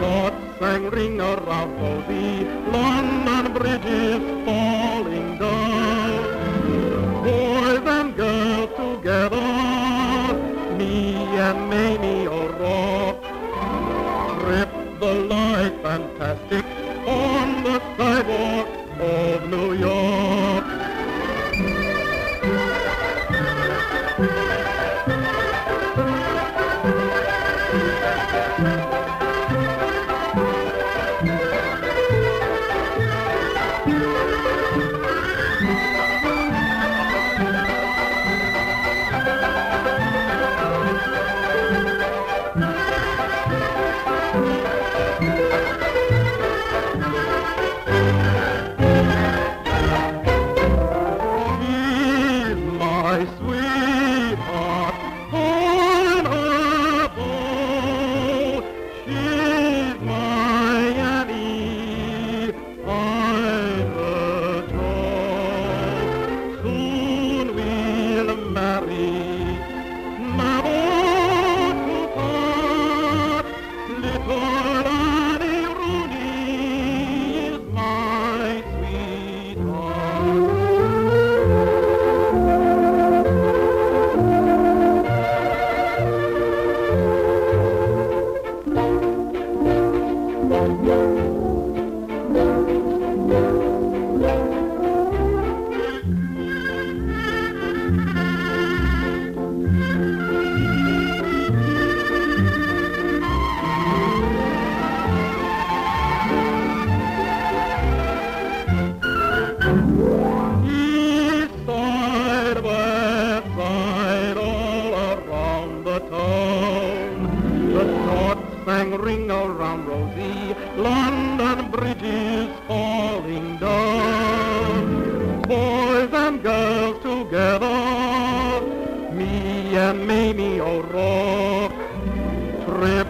sang ring around Rosie, London Bridge is falling down. Boys and girls together, me and Mamie O'Rourke, trip the light fantastic on the sidewalk of New ring around the the Rosie, London Bridge is falling down. Boys and girls together, me and Mamie O'Rourke, trip